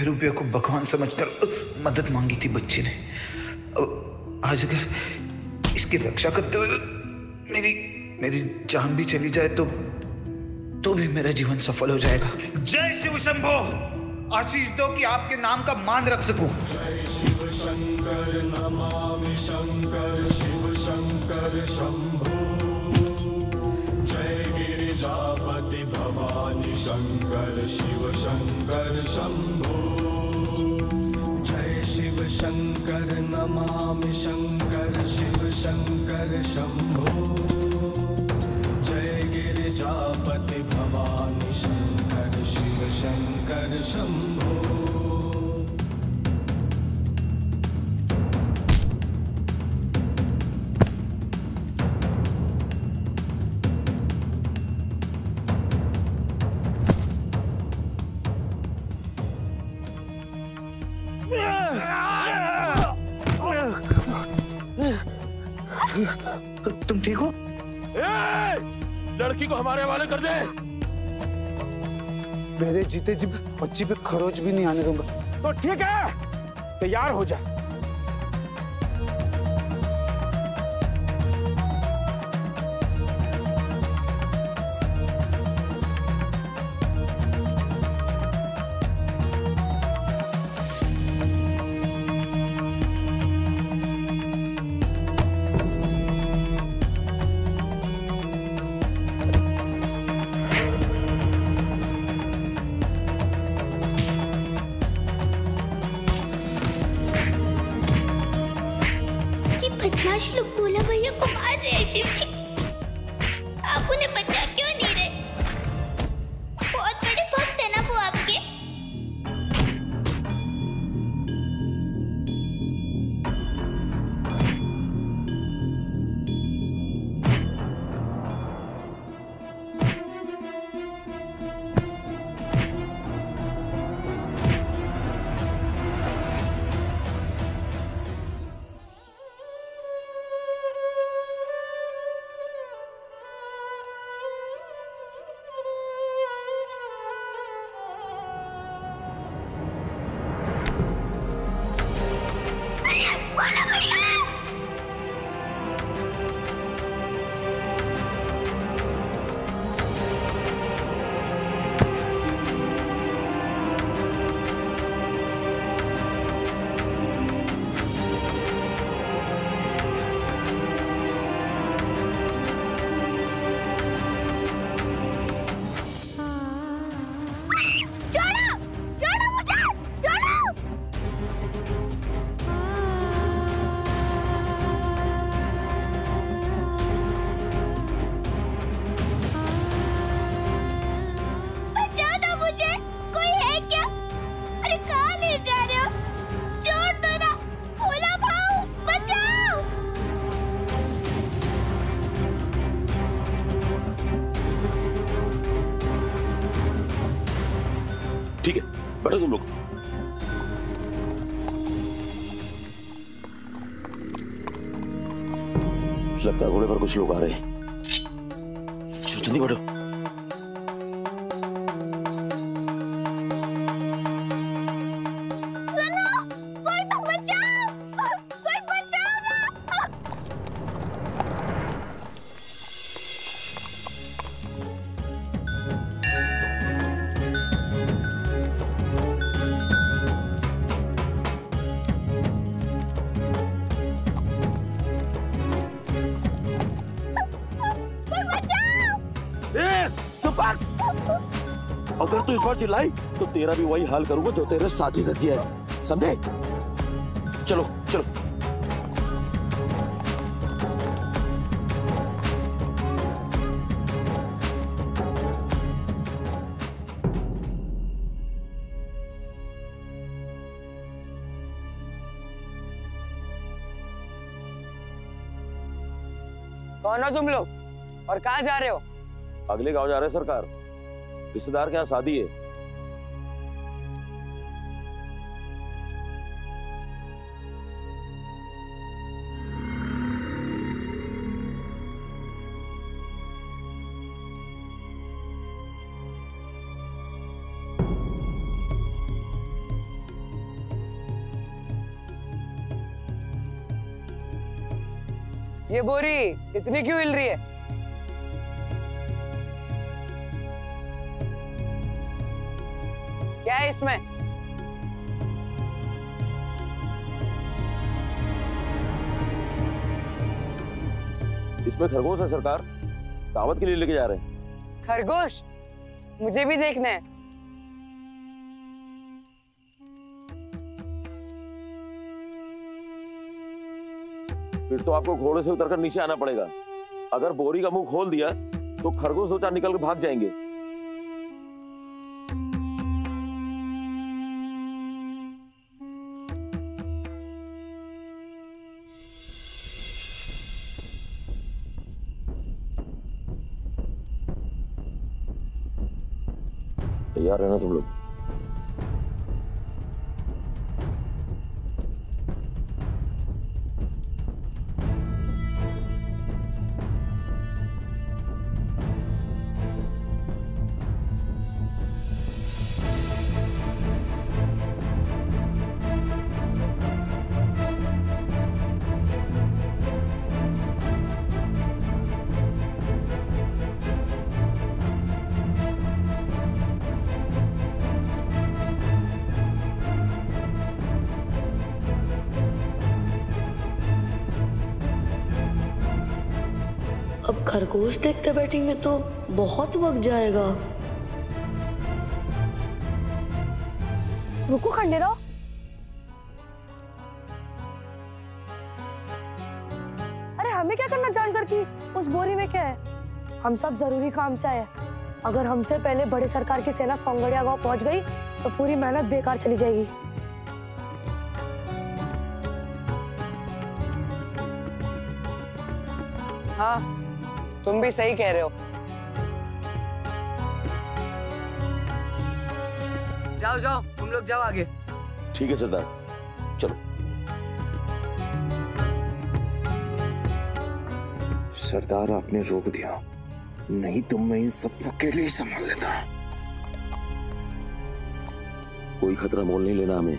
बहरूपिया को भगवान समझकर मदद मांगी थी बच्चे ने। अब आज अगर इसकी रक्षा करते हुए मेरी मेरी जान भी चली जाए तो तो भी मेरा जीवन सफल हो जाएगा। जय शिव शंभो। आशीष दो कि आपके नाम का मान रख सकूँ। जय शिव शंकर नमामि शंकर शिव शंकर शंभो। जय गिरिजापति शङ्कर शिव शङ्कर शम्भो जय शिव शङ्कर नमामि शङ्कर शिव शङ्कर शम्भो जय गिरिजापति भवानि शङ्कर शिव शङ्कर शम्भो को हमारे हवाले कर दे। मेरे जीते जी बच्ची पे खरोच भी नहीं आने दूँगा। तो ठीक है तैयार हो जा। कुछ लोग आ रहे हैं चलो जल्दी बैठो तेरा भी वही हाल करूँगा जो तेरे साथी का किया है। समझे? चलो चलो। कौन हो तुम लोग? और कहाँ जा रहे हो? अगले गाँव जा रहे हैं सरकार। रिश्तेदार के यहाँ शादी है। ये बोरी इतनी क्यों हिल रही है? क्या है इसमें? इसमें खरगोश है सरकार। दावत के लिए लेके जा रहे हैं। खरगोश? मुझे भी देखना है। फिर तो आपको घोड़े से उतरकर नीचे आना पड़ेगा। अगर बोरी का मुँह खोल दिया तो खरगोश दो चार निकल के भाग जाएँगे। तैयार है ना तुम लोग। खरगोश देखते बैठेंगे तो बहुत वक्त जाएगा। रुको खंडेराव अरे हमें क्या करना जानकर कि? उस बोरी में क्या है? हम सब ज़रूरी काम से आए। अगर हमसे पहले बड़े सरकार की सेना सौंगड़िया गाँव पहुँच गई तो पूरी मेहनत बेकार चली जाएगी। हाँ तुम भी सही कह रहे हो। जाओ जाओ, तुम लोग जाओ आगे। ठीक है, सरदार। चलो। सरदार, आपने रोक दिया। नहीं तो मैं इन सबको अकेले ही संभाल लेता। कोई खतरा मोल नहीं लेना हमें।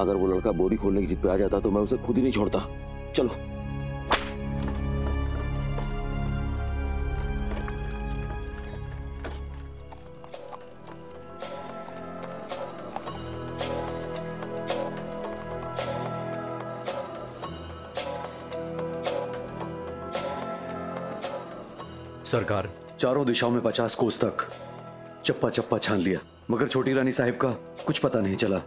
अगर वो लड़का बोरी खोलने की जिद पे आ जाता तो मैं उसे खुद ही नहीं छोड़ता। चलो। सरकार। चारों दिशाओं में पचास कोस तक। चप्पा चप्पा छान लिया। मगर छोटी रानी साहिब का कुछ पता नहीं चला।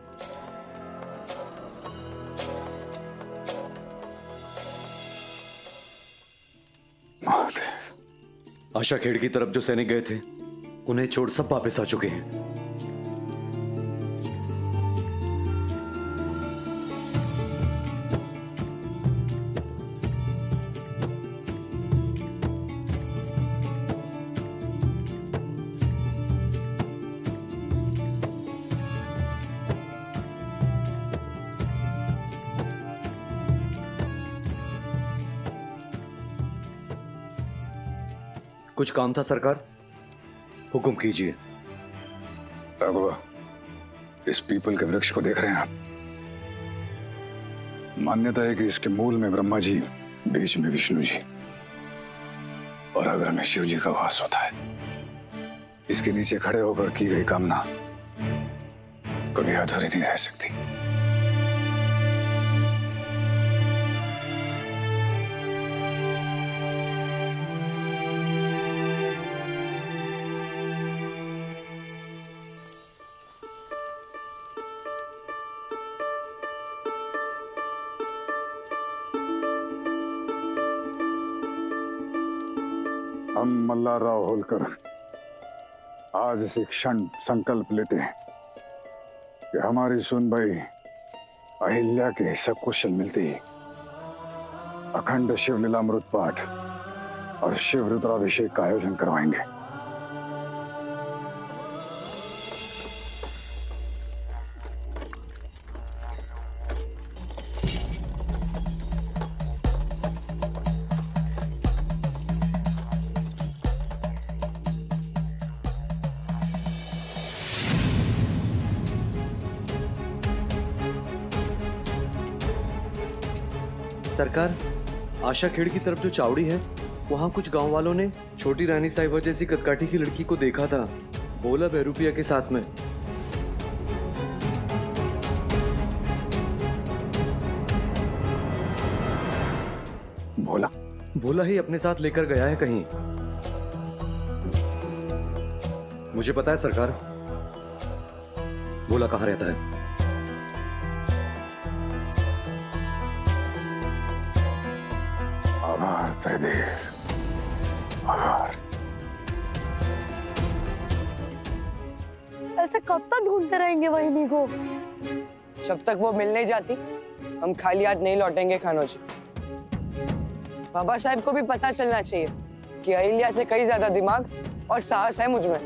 आशा खेड़ की तरफ़ जो सैनिक गए थे, उन्हें छोड़ सब वापस आ चुके हैं। कुछ काम था सरकार? हुक्म कीजिए। इस पीपल के वृक्ष को देख रहे हैं आप। मान्यता है कि इसके मूल में ब्रह्मा जी, बीच में विष्णु जी। और अगर में शिव जी का वास होता है, इसके नीचे खड़े होकर की गई कामना कभी अधूरी नहीं रह सकती। हम मल्लाराव होलकर आज इस क्षण संकल्प लेते हैं कि हमारी सुनबाई अहिल्या के सकुशल मिलते ही। अखंड शिव लीलामृत पाठ और शिव रुद्राभिषेक का आयोजन करवाएँगे। सरकार आशा खेड़ की तरफ़ जो चावड़ी है वहाँ कुछ गाँव वालों ने छोटी रानी साहिबा जैसी कदकाठी की लड़की को देखा था बोला बैरूपिया के साथ में। भोला। भोला ही अपने साथ लेकर गया है कहीं। मुझे पता है सरकार भोला कहाँ रहता है? त्रिदेव आभार ऐसे कब तक ढूंढते रहेंगे वहीनी को जब तक वो मिल नहीं जाती हम खाली हाथ नहीं लौटेंगे खानों से बाबा साहब को भी पता चलना चाहिए कि अहिल्या से कई ज़्यादा दिमाग और साहस है मुझमें।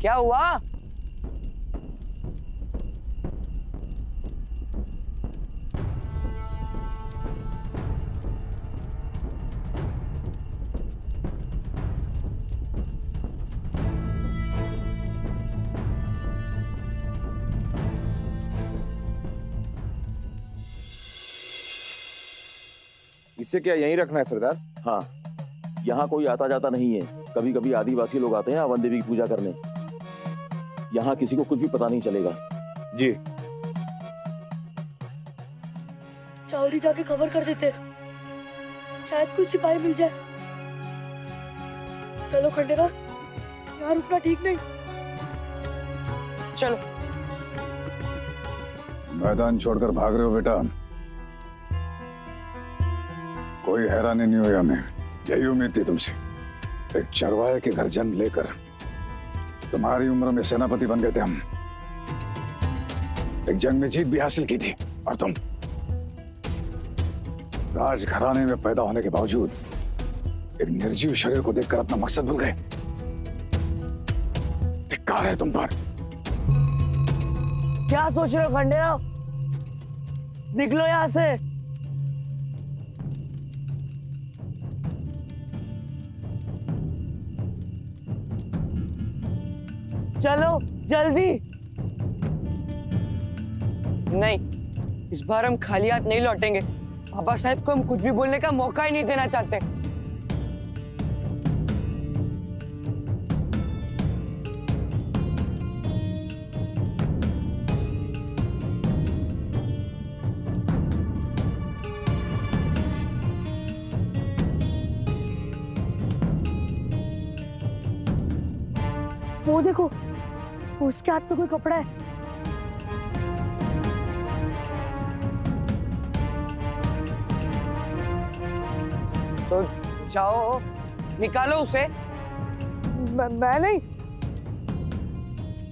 क्या हुआ? इसे क्या यहीं रखना है सरदार? हाँ। यहाँ कोई आता जाता नहीं है। कभी कभी आदिवासी लोग आते हैं अवन देवी की पूजा करने। यहाँ किसी को कुछ भी पता नहीं चलेगा। जी। चावड़ी जाके खबर कर देते। शायद कुछ सिपाही मिल जाए। चलो खंडेरा यहाँ रुकना ठीक नहीं। चलो। मैदान छोड़कर भाग रहे हो बेटा। कोई हैरानी नहीं हुई हमें यही उम्मीद थी तुमसे। एक चरवाहे के घर जन्म लेकर तुम्हारी उम्र में सेनापति बन गए थे हम। एक जंग में जीत भी हासिल की थी, और तुम राजघराने में पैदा होने के बावजूद एक निर्जीव शरीर को देखकर अपना मकसद भूल गए। धिक्कार है तुम पर। क्या सोच रहे हो, खंडेराव? निकलो यहाँ से। चलो, जल्दी। नहीं, इस बार हम खाली हाथ नहीं लौटेंगे। बाबा साहब को हम कुछ भी बोलने का मौका ही नहीं देना चाहते। उसके हाथ में कोई कपड़ा है? तो जाओ निकालो उसे। मैं, मैं नहीं।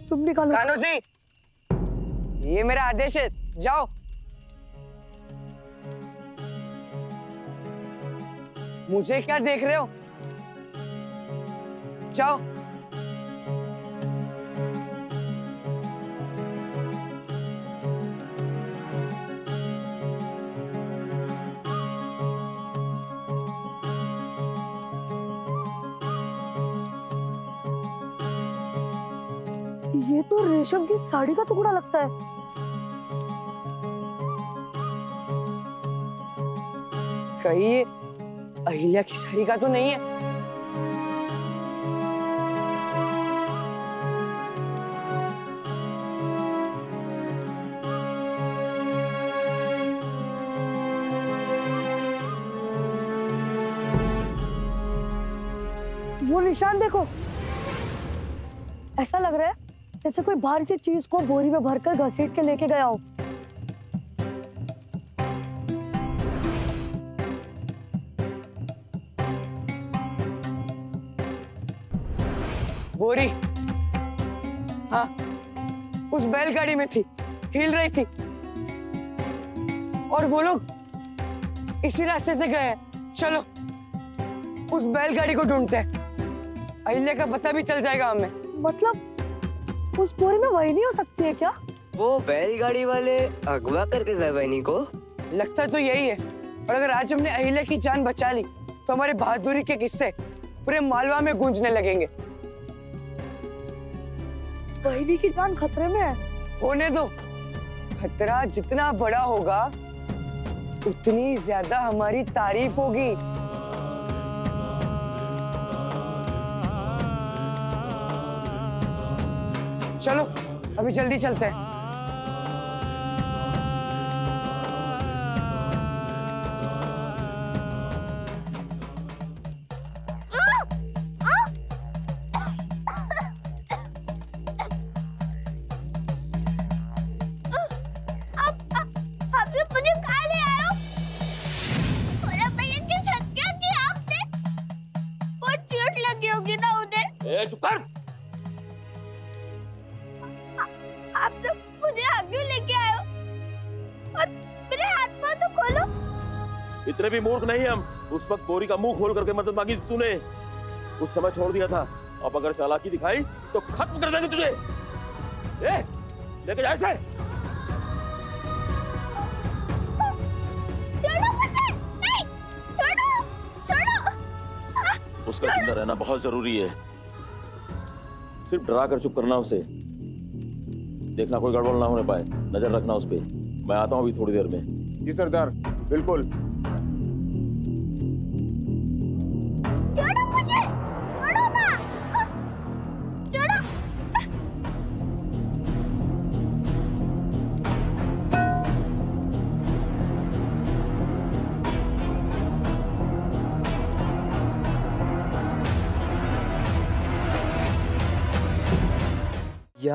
तुम निकालो। कान्हो जी ये मेरा आदेश है। जाओ। मुझे क्या देख रहे हो? जाओ। रेशम की साड़ी का टुकड़ा लगता है। कहीं अहिल्या की साड़ी का तो नहीं है। वो निशान देखो। ऐसा लग रहा है जैसे कोई भारी सी चीज़ को बोरी में भरकर घसीट के लेके गया हो। बोरी? हाँ उस बैलगाड़ी में थी हिल रही थी। और वो लोग इसी रास्ते से गए। चलो उस बैलगाड़ी को ढूंढते हैं। अहिल्या का पता भी चल जाएगा हमें। मतलब उस बोरी में वही नहीं हो सकती है क्या? वो बैलगाड़ी वाले अगवा करके गए वैनी को लगता तो यही है। और अगर आज हमने अहिल्या की जान बचा ली तो हमारे बहादुरी के किस्से पूरे मालवा में गूंजने लगेंगे। बहनी की जान खतरे में है। होने दो। खतरा जितना बड़ा होगा उतनी ज़्यादा हमारी तारीफ़ होगी। चलो अभी जल्दी चलते हैं। इतने भी मूर्ख नहीं हम। उस वक्त बोरी का मुँह खोल करके मदद मांगी तूने। उस समय छोड़ दिया था। अब अगर चालाकी दिखाई तो खत्म कर देंगे तुझे। ए लेके जाए इसे। छोड़ो मुझे। नहीं छोड़ो छोड़ो। उसका ज़िंदा रहना बहुत ज़रूरी है। सिर्फ़ डरा कर चुप करना उसे। देखना कोई गड़बड़ ना होने पाए। नज़र रखना उस पर मैं आता हूँ अभी थोड़ी देर में। जी सरदार। बिल्कुल।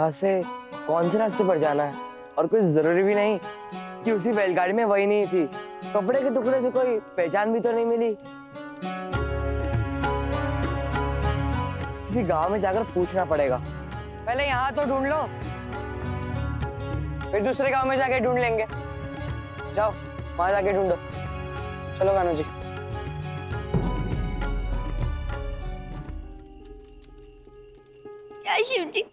यहाँ से कौन से रास्ते पर जाना है? और कुछ ज़रूरी भी नहीं कि उसी बैलगाड़ी में वही नहीं थी। कपड़े के टुकड़े से कोई पहचान भी तो नहीं मिली। किसी गाँव में जाकर पूछना पड़ेगा। पहले यहाँ तो ढूंढ लो, फिर दूसरे गाँव में जाके ढूंढ लेंगे। जाओ, वहाँ जाके ढूंढो। चलो कानू जी। क्या शिव जी?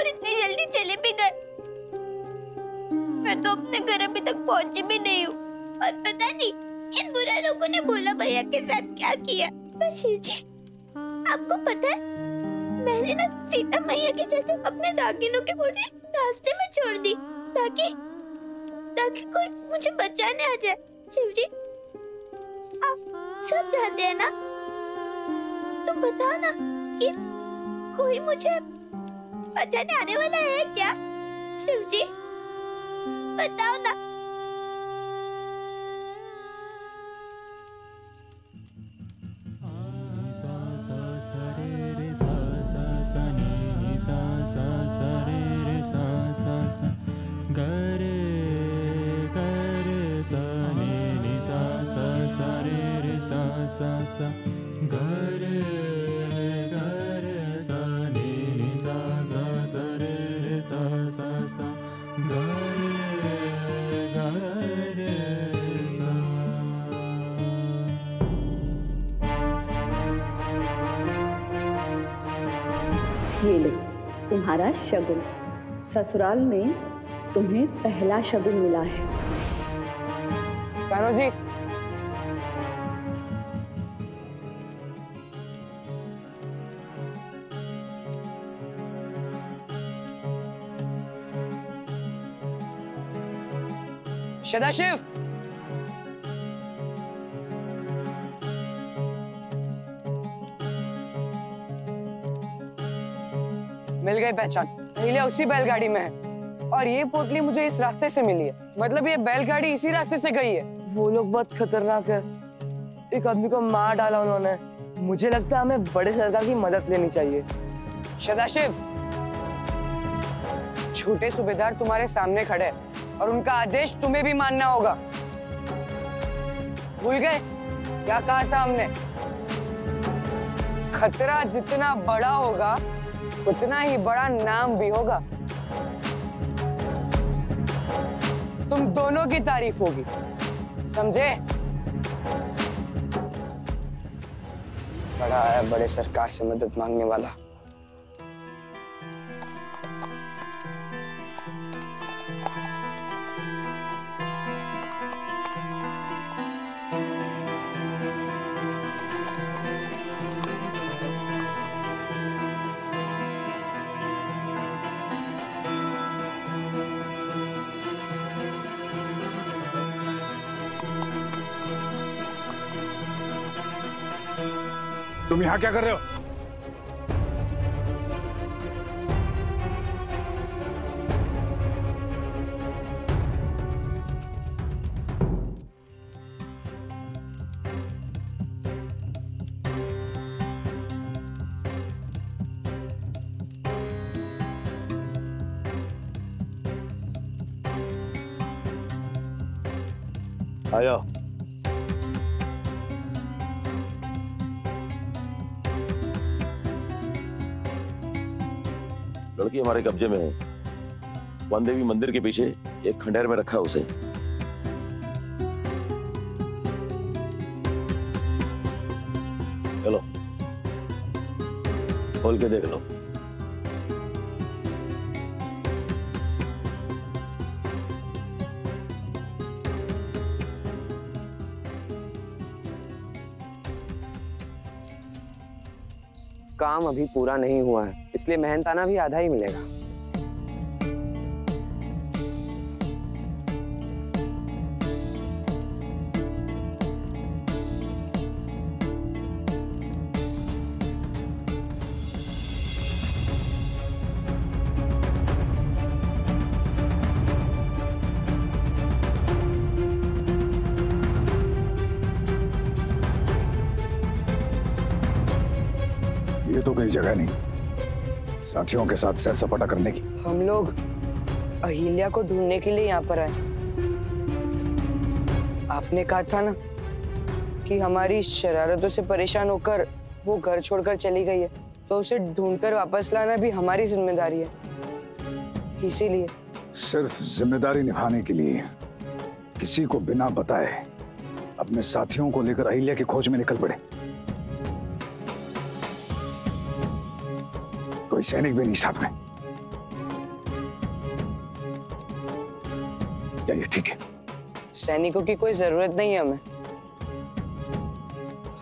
और इतनी जल्दी चले भी गए। मैं तो अपने घर अभी तक पहुँची भी नहीं हूँ। और पता नहीं, इन बुरे लोगों ने बोला भैया के साथ क्या किया? शिव जी, आपको पता है, मैंने ना सीता मैया के जैसे अपने दागिनों की बोटी रास्ते में छोड़ दी, ताकि ताकि कोई मुझे बचाने आ जाए। शिव जी, आप सब जानते हैं ना? तो बताओ ना कि कोई मुझे बचाने आने वाला है क्या शिव जी बताओ ना गरे गरे सा सा सा रे सा सा गरे सा ये लो तुम्हारा शगुन। ससुराल में तुम्हें पहला शगुन मिला है। कान्हो जी सदाशिव मिल गई पहचान। अहिल्या उसी बैलगाड़ी में। है और ये पोटली मुझे इस रास्ते से मिली है। मतलब ये बैलगाड़ी इसी रास्ते से गई है। वो लोग बहुत खतरनाक है। एक आदमी को मार डाला उन्होंने। मुझे लगता है हमें बड़े सरकार की मदद लेनी चाहिए। सदाशिव छोटे सूबेदार तुम्हारे सामने खड़े हैं। और उनका आदेश तुम्हें भी मानना होगा। भूल गए? क्या कहा था हमने? खतरा जितना बड़ा होगा, उतना ही बड़ा नाम भी होगा। तुम दोनों की तारीफ़ होगी। समझे? बड़ा है, बड़े सरकार से मदद मांगने वाला। तुम यहाँ क्या कर रहे हो? आया। लड़की हमारे कब्जे में है। वन देवी मंदिर के पीछे एक खंडेर में रखा उसे। चलो। खोल के देख लो। काम अभी पूरा नहीं हुआ है। इसलिए मेहनताना भी आधा ही मिलेगा। साथियों के साथ सैर सपाटा करने की। हम लोग अहिल्या को ढूँढने के लिए यहाँ पर आए। आपने कहा था ना कि हमारी शरारतों से परेशान होकर वो घर छोड़कर चली गई है तो उसे ढूंढकर वापस लाना भी हमारी ज़िम्मेदारी है। इसीलिए। सिर्फ़ ज़िम्मेदारी निभाने के लिए किसी को बिना बताए अपने साथियों को लेकर अहिल्या की खोज में निकल पड़े। कोई सैनिक भी नहीं साथ में। ये ठीक है। सैनिकों की कोई ज़रूरत नहीं है हमें।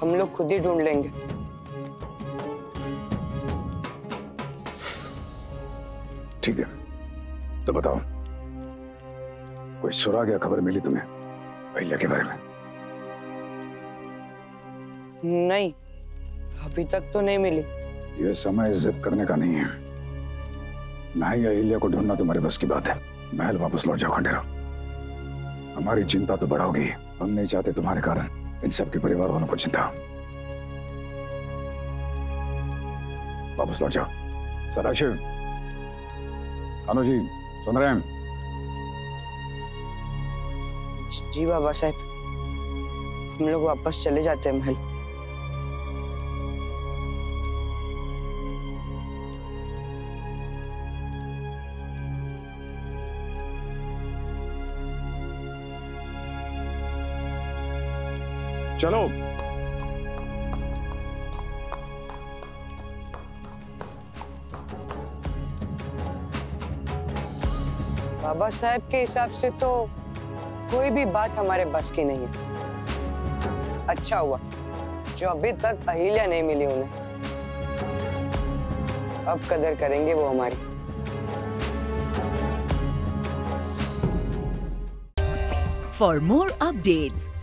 हम लोग खुद ही ढूंढ लेंगे। ठीक है। तो बताओ कोई सुराग या खबर मिली तुम्हें अहिल्या के बारे में? नहीं अभी तक तो नहीं मिली। यह समय जिद करने का नहीं है। ना ही अहिल्या को ढूंढना तुम्हारे बस की बात है। महल वापस लौट जाओ, खंडेरा। हमारी चिंता तो बढ़ाओगी। हम नहीं चाहते तुम्हारे कारण। इन सबके परिवार वालों को चिंता। वापस लौट जाओ। सदाशिव। कानू जी, सुन रहे हैं? जी बाबा साहब, हम लोग वापस चले जाते हैं महल। चलो। बाबा साहब के हिसाब से तो कोई भी बात हमारे बस की नहीं है। अच्छा हुआ जो अभी तक अहिल्या नहीं मिली उन्हें। अब कदर करेंगे वो हमारी। For more updates,